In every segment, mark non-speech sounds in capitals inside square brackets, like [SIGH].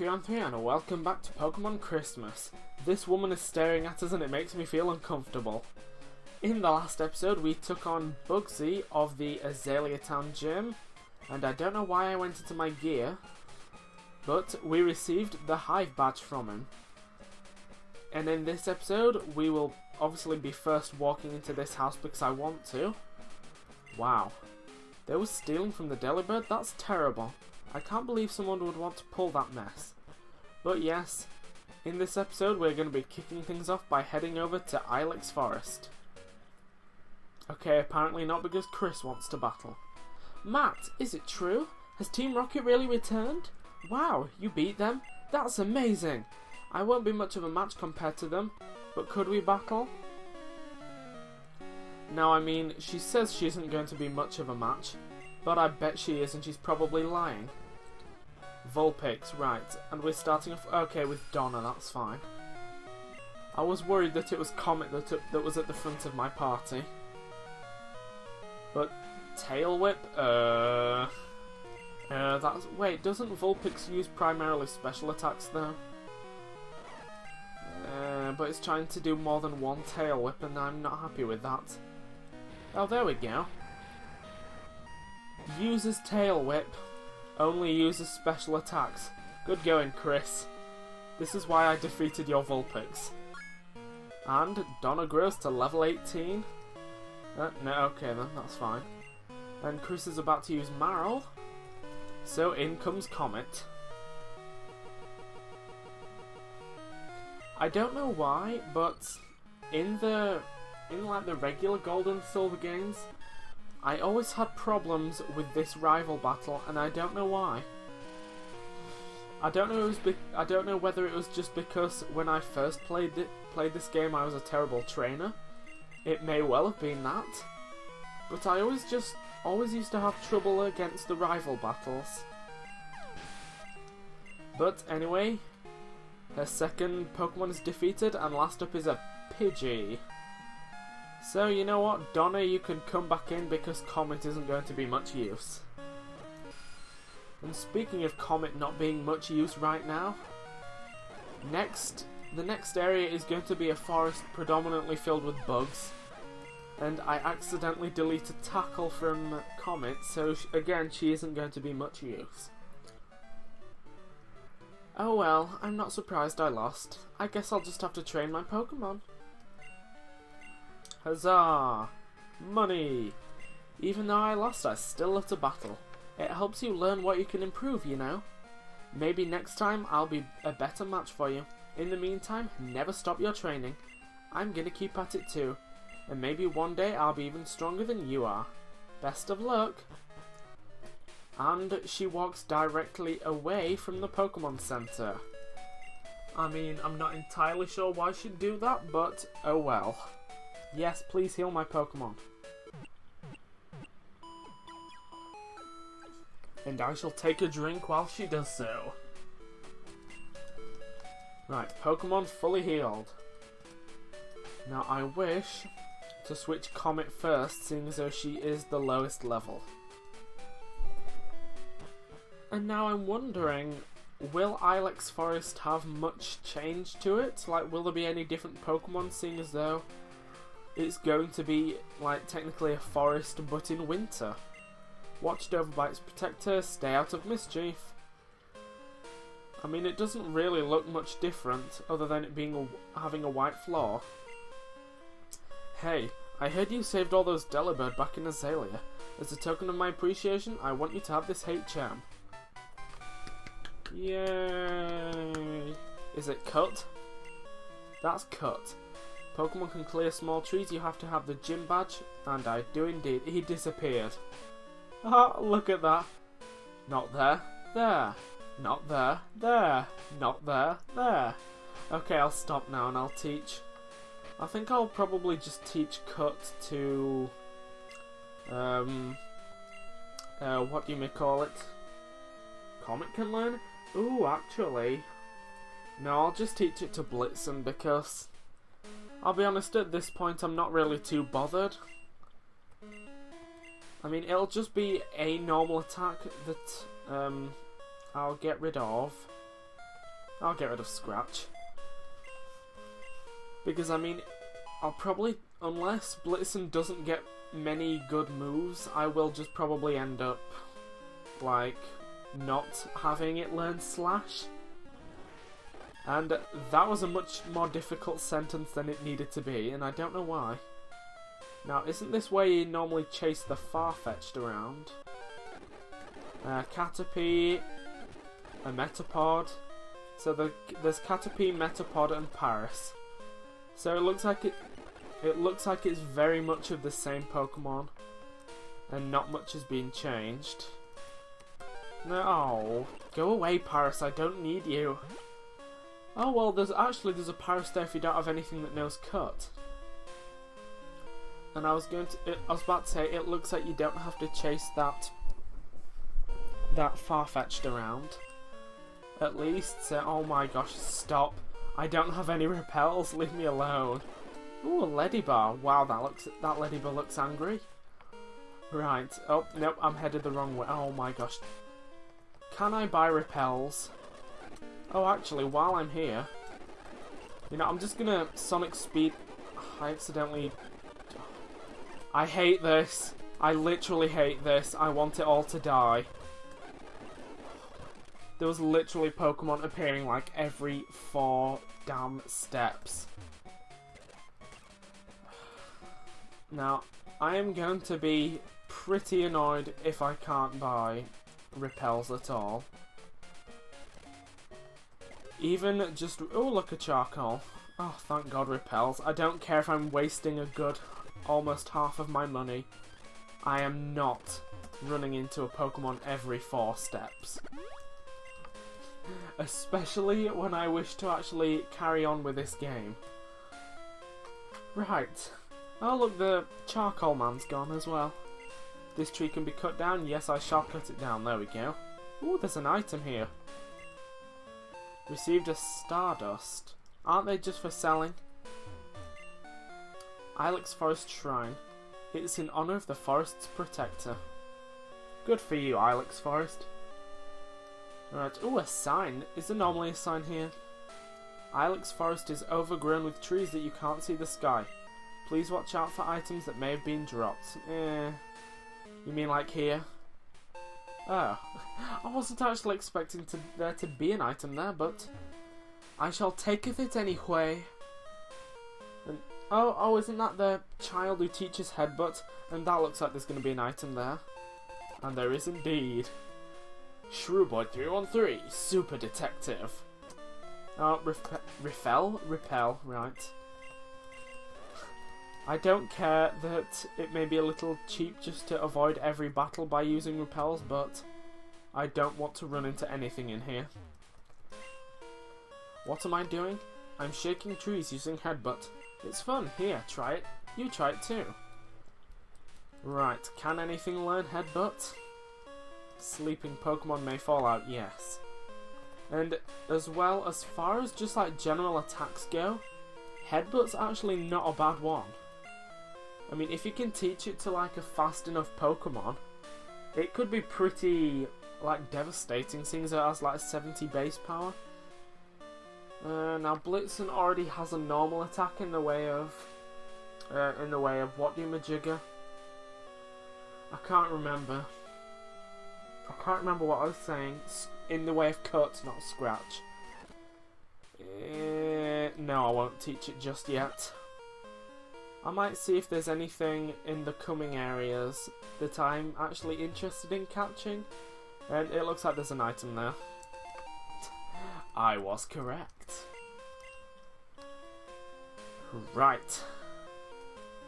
Anthianthy and welcome back to Pokemon Christmas. This woman is staring at us and it makes me feel uncomfortable. In the last episode we took on Bugsy of the Azalea Town Gym and I don't know why I went into my gear but we received the Hive badge from him. And in this episode we will obviously be first walking into this house because I want to. Wow. They were stealing from the Delibird? That's terrible. I can't believe someone would want to pull that mess. But yes, in this episode we're going to be kicking things off by heading over to Ilex Forest. Okay, apparently not because Chris wants to battle. Matt, is it true? Has Team Rocket really returned? Wow, you beat them? That's amazing! I won't be much of a match compared to them, but could we battle? Now, I mean, she says she isn't going to be much of a match, but I bet she is and she's probably lying. Vulpix, right. And we're starting off, okay, with Donna, that's fine. I was worried that it was Comet that, that was at the front of my party. But, Tail Whip, uh... Uh, that's, wait, doesn't Vulpix use primarily special attacks though? Uh, but it's trying to do more than one Tail Whip and I'm not happy with that. Oh, there we go. Uses Tail Whip only uses special attacks. Good going, Chris. This is why I defeated your Vulpix. And Donna grows to level 18. Uh, no, okay then, that's fine. And Chris is about to use Marill. So in comes Comet. I don't know why, but in the in like the regular Gold and Silver games, I always had problems with this rival battle, and I don't know why. I don't know. I don't know whether it was just because when I first played it, played this game, I was a terrible trainer. It may well have been that, but I always just always used to have trouble against the rival battles. But anyway, her second Pokemon is defeated, and last up is a Pidgey. So, you know what, Donna, you can come back in because Comet isn't going to be much use. And speaking of Comet not being much use right now, next, the next area is going to be a forest predominantly filled with bugs. And I accidentally deleted Tackle from Comet, so again, she isn't going to be much use. Oh well, I'm not surprised I lost. I guess I'll just have to train my Pokemon. Huzzah! Money! Even though I lost, I still love to battle. It helps you learn what you can improve, you know? Maybe next time I'll be a better match for you. In the meantime, never stop your training. I'm gonna keep at it too. And maybe one day I'll be even stronger than you are. Best of luck! And she walks directly away from the Pokemon Center. I mean, I'm not entirely sure why she'd do that, but oh well. Yes, please heal my Pokemon. And I shall take a drink while she does so. Right, Pokemon fully healed. Now I wish to switch Comet first, seeing as though she is the lowest level. And now I'm wondering, will Ilex Forest have much change to it? Like, will there be any different Pokemon, seeing as though it's going to be like technically a forest but in winter. Watched over by its protector, stay out of mischief. I mean, it doesn't really look much different other than it being a, having a white floor. Hey, I heard you saved all those Delibird back in Azalea. As a token of my appreciation, I want you to have this HM. Yay! Is it cut? That's cut. Pokemon can clear small trees, you have to have the gym badge, and I do indeed. He disappeared. [LAUGHS] Ah, look at that. Not there, there. Not there, there. Not there, there. Okay, I'll stop now and I'll teach. I think I'll probably just teach Cut to... Um... Uh, what do you may call it? Comet can learn? Ooh, actually... No, I'll just teach it to Blitzen because I'll be honest, at this point I'm not really too bothered. I mean, it'll just be a normal attack that um, I'll get rid of. I'll get rid of Scratch. Because, I mean, I'll probably, unless Blitzen doesn't get many good moves, I will just probably end up, like, not having it learn Slash. And that was a much more difficult sentence than it needed to be, and I don't know why. Now, isn't this where you normally chase the Farfetch'd around? Uh, Caterpie, a Metapod. So the, there's Caterpie, Metapod, and Paras. So it looks like it. It looks like it's very much of the same Pokemon, and not much has been changed. No, oh, go away, Paras. I don't need you. Oh well, there's actually there's a Paras there if you don't have anything that knows Cut. And I was going to, it, I was about to say, it looks like you don't have to chase that that Farfetch'd around. At least, so, oh my gosh, stop. I don't have any [LAUGHS] repels, leave me alone. Ooh, a bar. Wow, that looks that Ledyba looks angry. Right. Oh, nope, I'm headed the wrong way. Oh my gosh. Can I buy repels? Oh, actually, while I'm here, you know, I'm just gonna Sonic Speed... I accidentally... I hate this. I literally hate this. I want it all to die. There was literally Pokemon appearing like every four damn steps. Now, I am going to be pretty annoyed if I can't buy repels at all. Even just... Oh, look at charcoal. Oh, thank God repels. I don't care if I'm wasting a good almost half of my money. I am not running into a Pokemon every four steps. Especially when I wish to actually carry on with this game. Right. Oh look, the charcoal man's gone as well. This tree can be cut down. Yes, I shall cut it down. There we go. Oh, there's an item here. Received a Stardust. Aren't they just for selling? Ilex Forest Shrine. It's in honour of the forest's protector. Good for you, Ilex Forest. Right, oh, a sign. Is there normally a sign here? Ilex Forest is overgrown with trees that you can't see the sky. Please watch out for items that may have been dropped. Eh. You mean like here? Oh, I wasn't actually expecting to, there to be an item there, but I shall taketh it anyway. And, oh, oh, isn't that the child who teaches headbutt? And that looks like there's going to be an item there. And there is indeed. Shrooboid313, Super Detective. Oh, rep Repel? Repel, right. I don't care that it may be a little cheap just to avoid every battle by using repels, but I don't want to run into anything in here. What am I doing? I'm shaking trees using headbutt. It's fun. Here, try it. You try it too. Right, can anything learn headbutt? Sleeping Pokemon may fall out, yes. And as well, as far as just like general attacks go, Headbutt's actually not a bad one. I mean, if you can teach it to like a fast enough Pokemon, it could be pretty like devastating, seeing as it has like 70 base power. Uh, now Blitzen already has a normal attack in the way of uh, in the way of what do Majigger? I can't remember. I can't remember what I was saying. In the way of cut, not scratch. Uh, no, I won't teach it just yet. I might see if there's anything in the coming areas that I'm actually interested in catching. And it looks like there's an item there. I was correct. Right.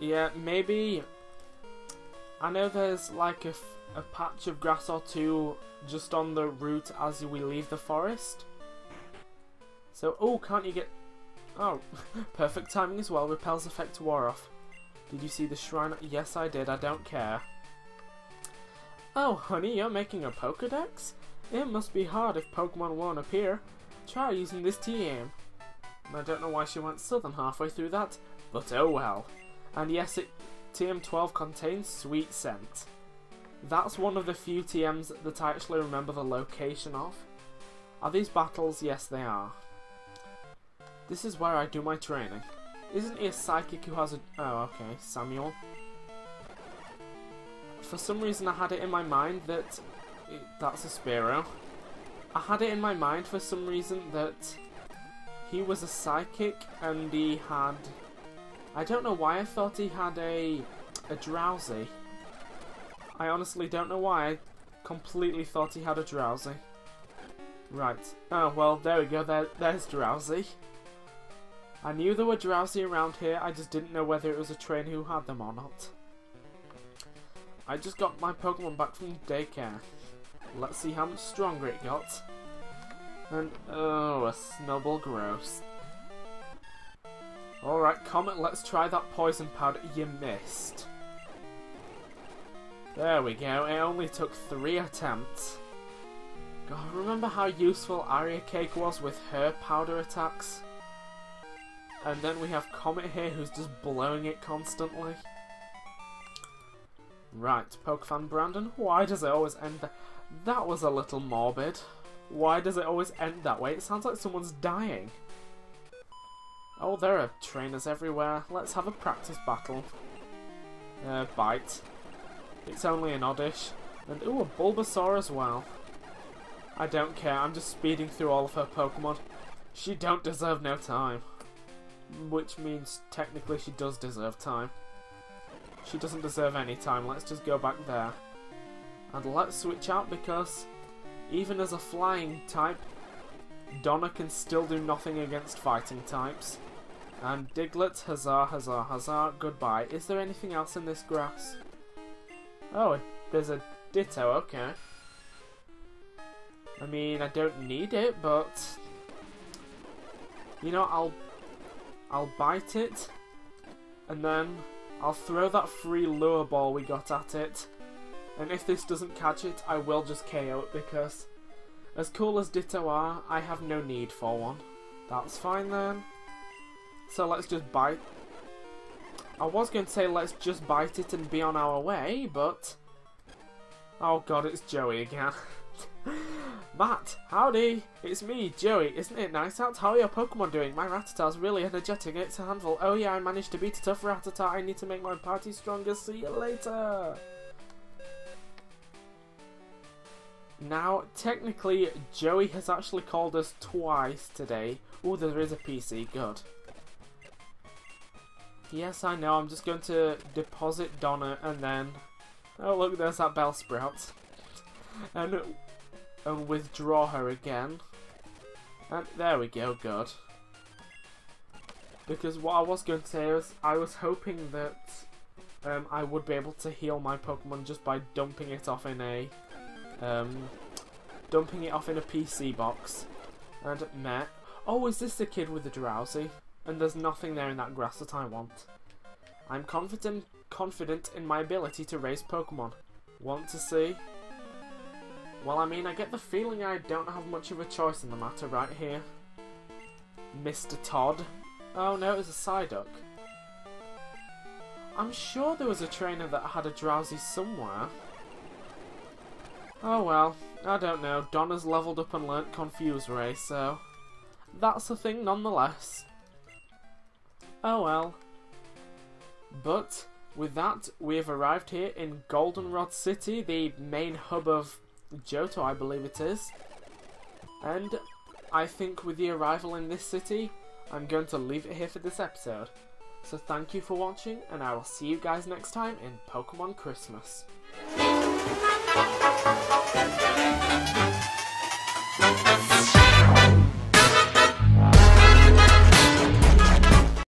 Yeah, maybe... I know there's like a, a patch of grass or two just on the route as we leave the forest. So, oh, can't you get Oh, [LAUGHS] perfect timing as well. Repels effect wore off. Did you see the shrine? Yes, I did. I don't care. Oh, honey, you're making a Pokedex? It must be hard if Pokemon won't appear. Try using this TM. I don't know why she went southern halfway through that, but oh well. And yes, it, TM12 contains Sweet Scent. That's one of the few TMs that I actually remember the location of. Are these battles? Yes, they are. This is where I do my training. Isn't he a psychic who has a... Oh, okay. Samuel. For some reason I had it in my mind that... That's a Spearow. I had it in my mind for some reason that he was a psychic and he had... I don't know why I thought he had a, a Drowzee. I honestly don't know why. I completely thought he had a Drowzee. Right. Oh, well, there we go. There, there's Drowzee. I knew there were Drowzee around here, I just didn't know whether it was a trainer who had them or not. I just got my Pokemon back from daycare. Let's see how much stronger it got. And, oh, a Snubbull gross. Alright, Comet, let's try that poison powder you missed. There we go, it only took three attempts. God, remember how useful Aria Cake was with her powder attacks? And then we have Comet here who's just blowing it constantly. Right, Pokefan Brandon, why does it always end that? Was a little morbid. Why does it always end that way? It sounds like someone's dying. Oh, there are trainers everywhere. Let's have a practice battle. Uh, bite. It's only an oddish. And ooh, a Bulbasaur as well. I don't care, I'm just speeding through all of her Pokemon. She don't deserve no time. Which means technically she does deserve time. She doesn't deserve any time, let's just go back there. And let's switch out because even as a flying type, Donna can still do nothing against fighting types. And Diglett, huzzah, huzzah, huzzah, goodbye. Is there anything else in this grass? Oh, there's a Ditto, okay. I mean, I don't need it, but... You know, I'll... I'll bite it, and then I'll throw that free lure ball we got at it, and if this doesn't catch it, I will just KO it because as cool as Ditto are, I have no need for one. That's fine then. So let's just bite. I was going to say let's just bite it and be on our way, but... Oh god, it's Joey again. [LAUGHS] Matt, howdy! It's me, Joey. Isn't it nice out? How are your Pokemon doing? My Rattata's really energetic. It's a handful. Oh yeah, I managed to beat a tough Rattata. I need to make my party stronger. See you later! Now, technically, Joey has actually called us twice today. Oh, there is a PC, good. Yes, I know, I'm just going to deposit Donna and then... Oh, look, there's that Bellsprout. and, and withdraw her again. And there we go, good. Because what I was going to say was, I was hoping that um, I would be able to heal my Pokemon just by dumping it off in a um, dumping it off in a PC box. And met. Oh, is this the kid with the Drowzee? And there's nothing there in that grass that I want. I'm confident confident in my ability to raise Pokemon. Want to see? Well, I mean, I get the feeling I don't have much of a choice in the matter right here. Mr. Todd. Oh no, it was a Psyduck. I'm sure there was a trainer that had a Drowzee somewhere. Oh well, I don't know. Donna's leveled up and learnt Confuse Ray, so that's a thing nonetheless. Oh well. But with that, we have arrived here in Goldenrod City, the main hub of Johto, I believe it is. And I think with the arrival in this city, I'm going to leave it here for this episode. So thank you for watching, and I will see you guys next time in Pokemon Christmas.